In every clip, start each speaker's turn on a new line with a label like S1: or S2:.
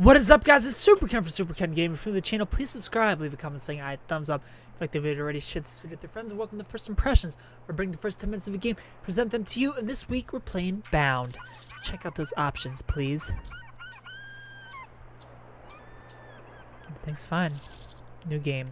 S1: What is up, guys? It's Superken from Superken Gaming. If you're the channel, please subscribe, leave a comment saying I thumbs up. If you like the video already, share this video with your friends, and welcome to First Impressions. We're bringing the first 10 minutes of a game, present them to you, and this week we're playing Bound. Check out those options, please. Everything's fine. New game.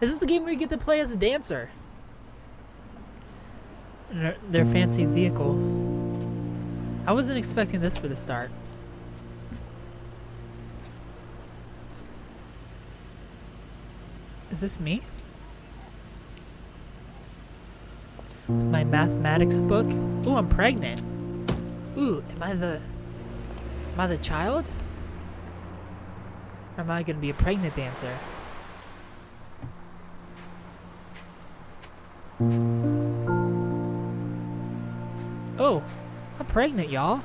S1: This is the game where you get to play as a dancer. In their fancy vehicle. I wasn't expecting this for the start. Is this me? My mathematics book? Ooh, I'm pregnant. Ooh, am I the... Am I the child? Or am I gonna be a pregnant dancer? Pregnant, y'all.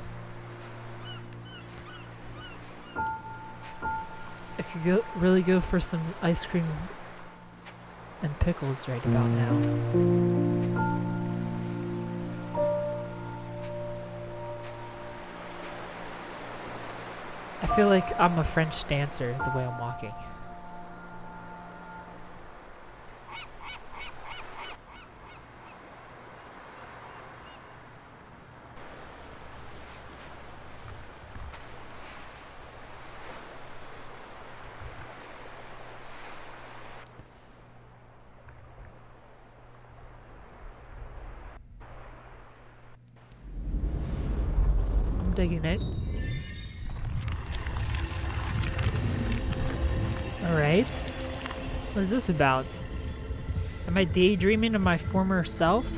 S1: I could go really go for some ice cream and pickles right about now. I feel like I'm a French dancer the way I'm walking. I'm digging it. Alright. What is this about? Am I daydreaming of my former self?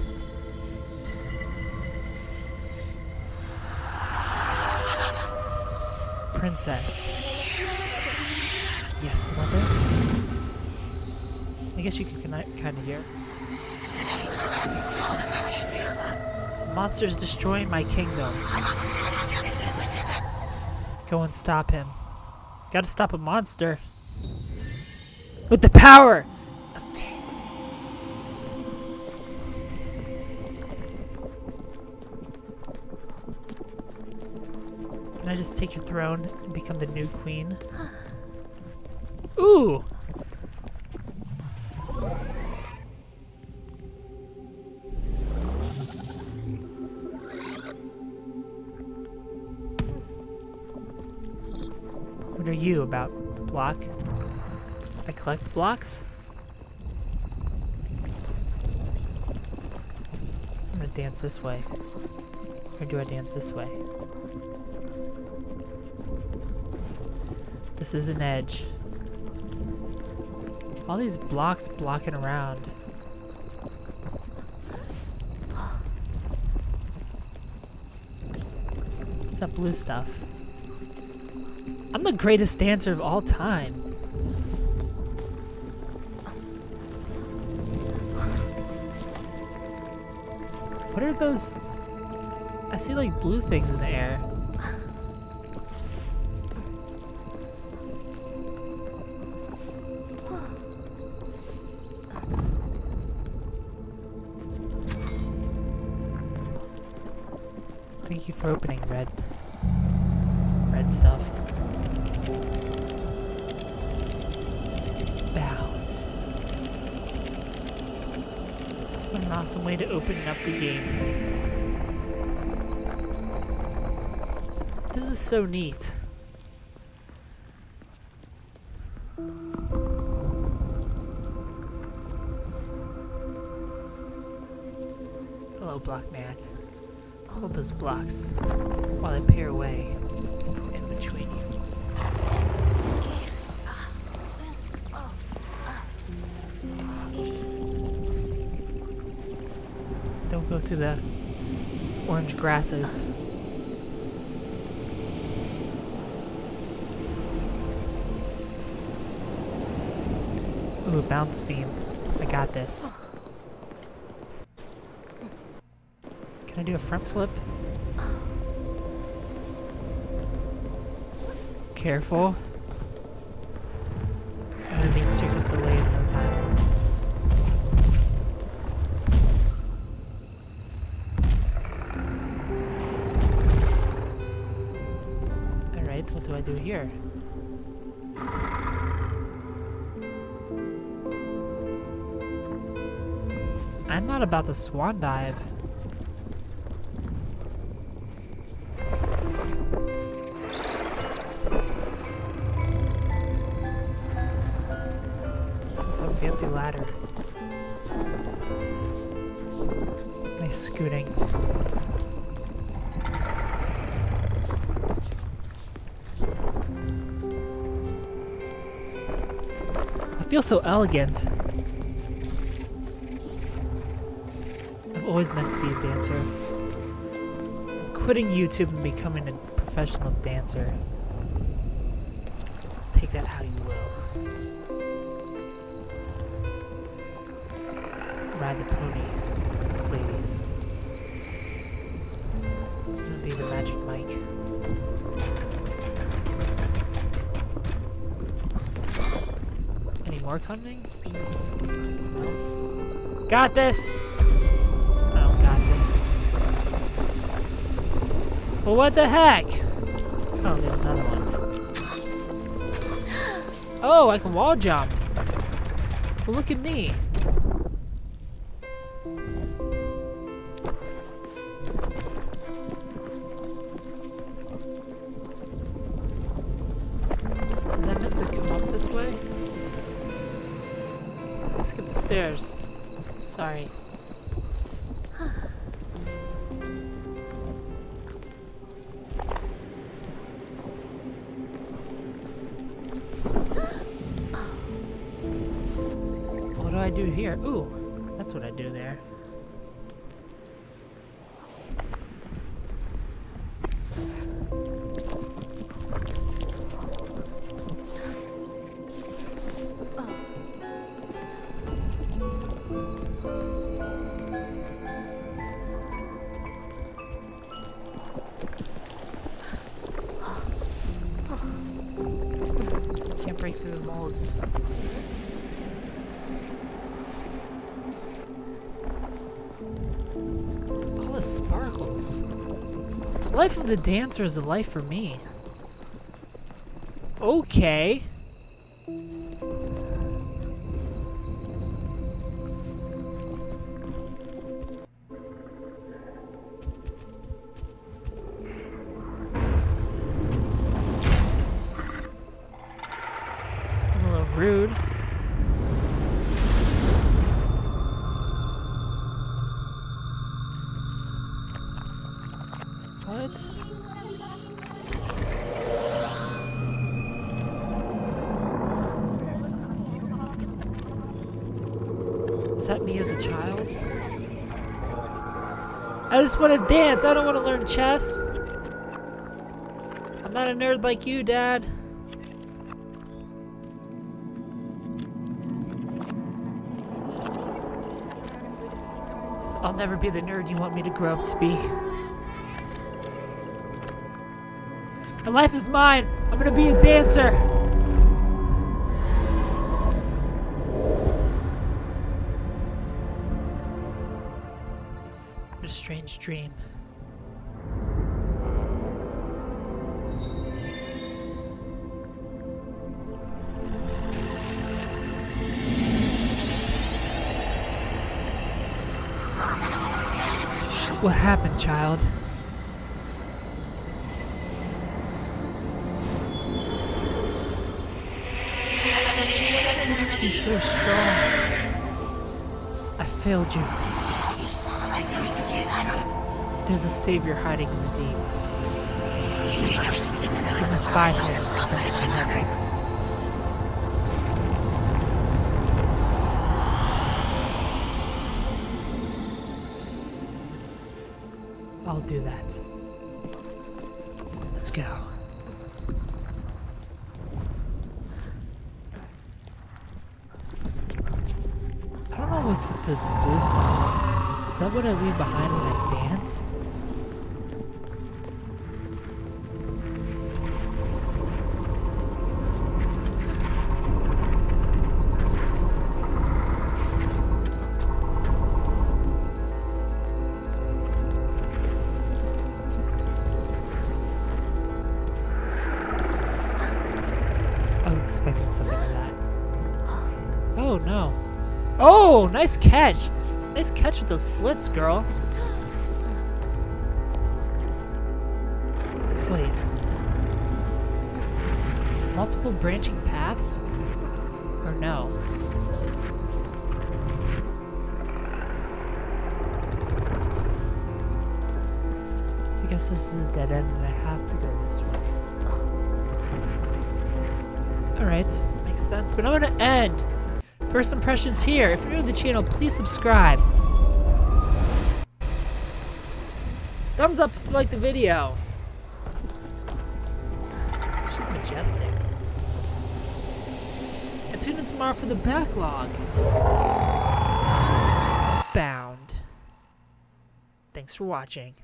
S1: Princess. Yes, mother. I guess you can kind of hear. Monster's destroying my kingdom. Go and stop him. Gotta stop a monster. With the power. Can I just take your throne and become the new queen? Ooh! What are you about, block? I collect blocks? I'm gonna dance this way. Or do I dance this way? This is an edge. All these blocks blocking around. What's that blue stuff? I'm the greatest dancer of all time. What are those? I see like blue things in the air. Thank you for opening red red stuff. An awesome way to open up the game. This is so neat. Hello, Block Man. Hold those blocks while I peer away in between you. Through the orange grasses. Ooh, bounce beam. I got this. Can I do a front flip? Careful. I'm gonna need secrets to lay in no time. Do I do here? I'm not about to swan dive. Fancy ladder. Nice scooting. Feel so elegant. I've always meant to be a dancer. I'm quitting YouTube and becoming a professional dancer. Take that how you will. Ride the pony, ladies. More coming? No. Got this! I don't got this. Well, what the heck? Oh, there's another one. Oh, I can wall jump. Well, look at me. Is that meant to come up this way? I skipped the stairs. Sorry. What do I do here? Ooh, that's what I do there. All the sparkles. Life of the dancer is the life for me. Okay. What? Is that me as a child? I just want to dance. I don't want to learn chess. I'm not a nerd like you, Dad. I'll never be the nerd you want me to grow up to be. My life is mine. I'm gonna be a dancer. What a strange dream. What happened, child? He's so strong. I failed you. There's a savior hiding in the deep. You must find him. I'll do that. Let's go. I don't know what's with the blue stuff. Is that what I leave behind when I dance? Oh, no. Oh, nice catch. Nice catch with those splits, girl. Wait. Multiple branching paths? Or no? I guess this is a dead end and I have to go this way. Alright, makes sense. But I'm gonna end. First impressions here. If you're new to the channel, please subscribe. Thumbs up if you like the video. She's majestic. And tune in tomorrow for the backlog. Bound. Thanks for watching.